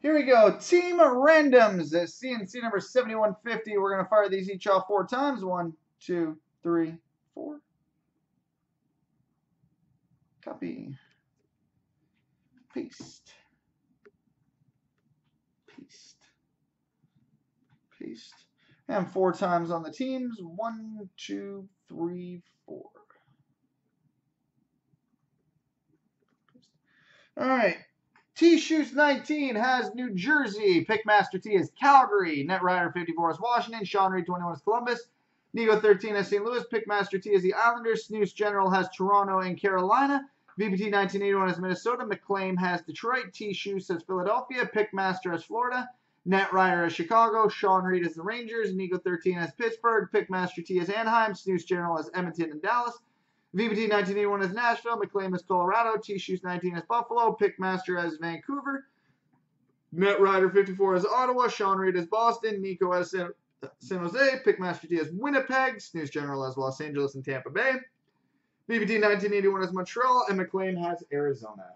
Here we go. Team randoms. CNC number 7150. We're going to fire these each off four times. One, two, three, four. Copy. Paste. Paste. Paste. And four times on the teams. One, two, three, four. All right. T Shoes 19 has New Jersey. Pickmaster T is Calgary. Netrider 54 is Washington. Sean Reed 21 is Columbus. Nego 13 has St. Louis. Pickmaster T is the Islanders. Snooze General has Toronto and Carolina. VBT 1981 has Minnesota. McClaim has Detroit. T Shoes says Philadelphia. Pickmaster has Florida. Netrider has Chicago. Sean Reed is the Rangers. Nego 13 has Pittsburgh. Pickmaster T is Anaheim. Snooze General has Edmonton and Dallas. VBT 1981 is Nashville. McClaim is Colorado. T Shoes 19 is Buffalo. Pickmaster has Vancouver. Netrider 54 is Ottawa. Sean Reed is Boston. Nico has San, San Jose. Pickmaster T has Winnipeg. Snooze General has Los Angeles and Tampa Bay. VBT 1981 is Montreal. And McClaim has Arizona.